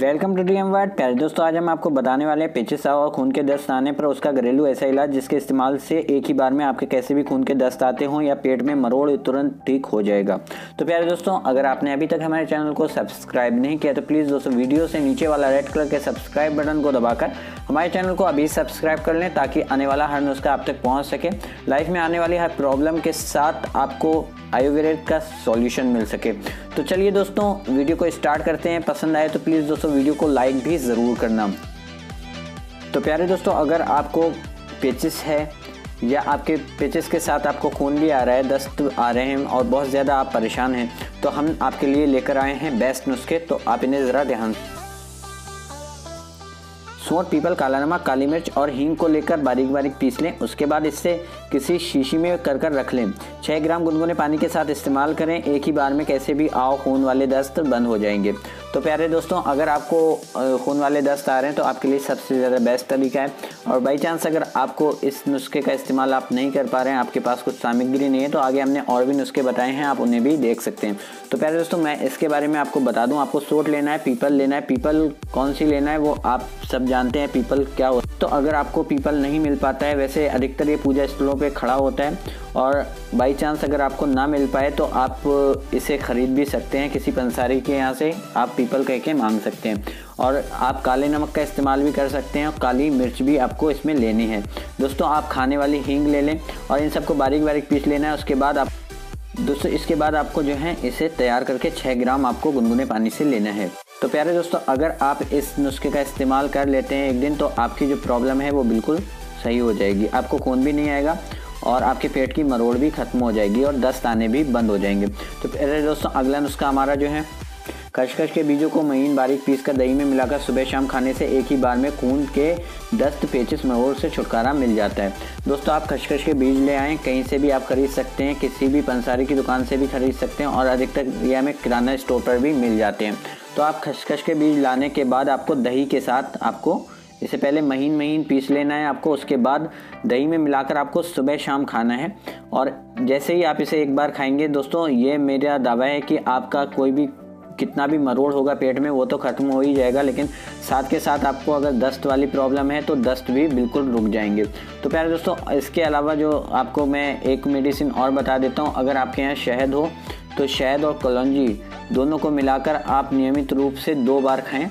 Welcome to D M ward प्यारे दोस्तों, आज हम आपको बताने वाले हैं पेचिस और खून के दस्त आने पर उसका घरेलू ऐसा इलाज जिसके इस्तेमाल से एक ही बार में आपके कैसे भी खून के दस्त आते हों या पेट में मरोड़ तुरंत ठीक हो जाएगा। तो प्यारे दोस्तों, अगर आपने अभी तक हमारे चैनल को सब्सक्राइब नहीं किया तो प्लीज़ दोस्तों, वीडियो से नीचे वाला रेड कलर के सब्सक्राइब बटन को दबाकर हमारे चैनल को अभी सब्सक्राइब कर लें ताकि आने वाला हर नुस्खा आप तक पहुँच सके। लाइफ में आने वाली हर प्रॉब्लम के साथ आपको आयुर्वेद का सॉल्यूशन मिल सके। तो चलिए दोस्तों, वीडियो को स्टार्ट करते हैं। पसंद आए तो प्लीज़ दोस्तों वीडियो को लाइक भी ज़रूर करना। तो प्यारे दोस्तों, अगर आपको पेचिस है, या आपके पेचिस के साथ आपको खून भी आ रहा है, दस्त आ रहे हैं, और बहुत ज़्यादा आप परेशान हैं तो हम आपके लिए लेकर आए हैं बेस्ट नुस्खे तो आप इन्हें ज़रा ध्यान सूट पीपल काला नमक काली मिर्च और हींग को लेकर बारीक बारीक पीस लें। उसके बाद इससे किसी शीशी में कर कर रख लें। छः ग्राम गुनगुने पानी के साथ इस्तेमाल करें। एक ही बार में कैसे भी आओ, खून वाले दस्त बंद हो जाएँगे। तो प्यारे दोस्तों, अगर आपको खून वाले दस्त आ रहे हैं तो आपके लिए सबसे ज़्यादा बेस्ट तरीका है। और बाई चांस अगर आपको इस नुस्खे का इस्तेमाल आप नहीं कर पा रहे हैं, आपके पास कुछ सामग्री नहीं है तो आगे हमने और भी नुस्खे बताए हैं, आप उन्हें भी देख सकते हैं। तो प्यारे दोस्तों, मैं इसके बारे में आपको बता दूँ, आपको सोट लेना है, पीपल लेना है, पीपल कौन सी लेना है, वो आप सब जानते हैं, पीपल क्या है तो अगर आपको पीपल नहीं मिल पाता है, वैसे अधिकतर ये पूजा स्थलों पे खड़ा होता है। और बाई चांस अगर आपको ना मिल पाए तो आप इसे ख़रीद भी सकते हैं, किसी पंसारी के यहाँ से, आप पीपल कह के मांग सकते हैं। और आप काले नमक का इस्तेमाल भी कर सकते हैं और काली मिर्च भी आपको इसमें लेनी है। दोस्तों, आप खाने वाली हींग ले लें और इन सबको बारीक बारीक पीस लेना है। उसके बाद आप दोस्तों, इसके बाद आपको जो है इसे तैयार करके छः ग्राम आपको गुनगुने पानी से लेना है। तो प्यारे दोस्तों, अगर आप इस नुस्खे का इस्तेमाल कर लेते हैं एक दिन तो आपकी जो प्रॉब्लम है वो बिल्कुल सही हो जाएगी। आपको खून भी नहीं आएगा और आपके पेट की मरोड़ भी ख़त्म हो जाएगी और दस्त आने भी बंद हो जाएँगे। तो प्यारे दोस्तों, अगला नुस्खा हमारा जो है खशखश के बीजों को महीन बारीक पीस कर दही में मिलाकर सुबह शाम खाने से एक ही बार में खून के दस्त, पेचिस मरोड़ से छुटकारा मिल जाता है। दोस्तों, आप खशखश के बीज ले आएँ, कहीं से भी आप खरीद सकते हैं, किसी भी पंसारी की दुकान से भी खरीद सकते हैं और अधिकतर एरिया में किराना स्टोर पर भी मिल जाते हैं। तो आप खशखश के बीज लाने के बाद आपको दही के साथ आपको इसे पहले महीन महीन पीस लेना है आपको, उसके बाद दही में मिलाकर आपको सुबह शाम खाना है। और जैसे ही आप इसे एक बार खाएँगे, दोस्तों, ये मेरा दावा है कि आपका कोई भी कितना भी मरोड़ होगा पेट में, वो तो ख़त्म हो ही जाएगा, लेकिन साथ के साथ आपको अगर दस्त वाली प्रॉब्लम है तो दस्त भी बिल्कुल रुक जाएँगे। तो प्यारे दोस्तों, इसके अलावा जो आपको मैं एक मेडिसिन और बता देता हूँ, अगर आपके यहाँ शहद हो तो शहद और कलौजी दोनों को मिलाकर आप नियमित रूप से दो बार खाएँ।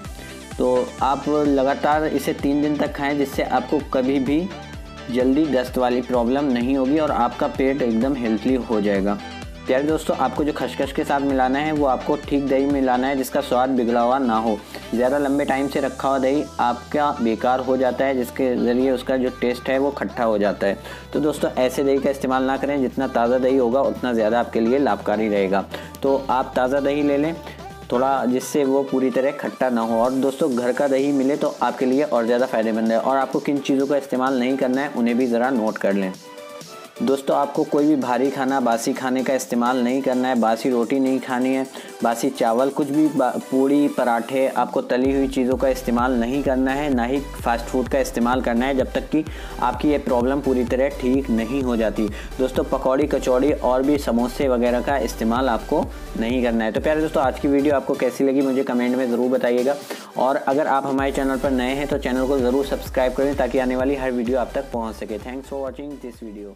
तो आप लगातार इसे तीन दिन तक खाएँ, जिससे आपको कभी भी जल्दी दस्त वाली प्रॉब्लम नहीं होगी और आपका पेट एकदम हेल्थली हो जाएगा। प्यारे दोस्तों, आपको जो खशखश के साथ मिलाना है, वो आपको ठीक दही मिलाना है, जिसका स्वाद बिगड़ा हुआ ना हो। ज़्यादा लंबे टाइम से रखा हुआ दही आपका बेकार हो जाता है, जिसके ज़रिए उसका जो टेस्ट है, वो खट्टा हो जाता है। तो दोस्तों, ऐसे दही का इस्तेमाल ना करें, जितना ताज़ा दही होगा, उतना ज़्यादा आपके लिए लाभकारी रहेगा। तो आप ताज़ा दही ले लें, थोड़ा जिससे वो पूरी तरह खट्टा ना हो। और दोस्तों, घर का दही मिले तो आपके लिए और ज़्यादा फ़ायदेमंद है। और आपको किन चीज़ों का इस्तेमाल नहीं करना है, उन्हें भी ज़रा नोट कर लें। दोस्तों, आपको कोई भी भारी खाना, बासी खाने का इस्तेमाल नहीं करना है। बासी रोटी नहीं खानी है, बासी चावल, कुछ भी पूड़ी, पराठे, आपको तली हुई चीज़ों का इस्तेमाल नहीं करना है, ना ही फास्ट फ़ूड का इस्तेमाल करना है, जब तक कि आपकी ये प्रॉब्लम पूरी तरह ठीक नहीं हो जाती। दोस्तों, पकौड़ी, कचौड़ी और भी समोसे वगैरह का इस्तेमाल आपको नहीं करना है। तो प्यारे दोस्तों, आज की वीडियो आपको कैसी लगी, मुझे कमेंट में ज़रूर बताइएगा। और अगर आप हमारे चैनल पर नए हैं तो चैनल को ज़रूर सब्सक्राइब करें, ताकि आने वाली हर वीडियो आप तक पहुँच सके। Thanks for watching this video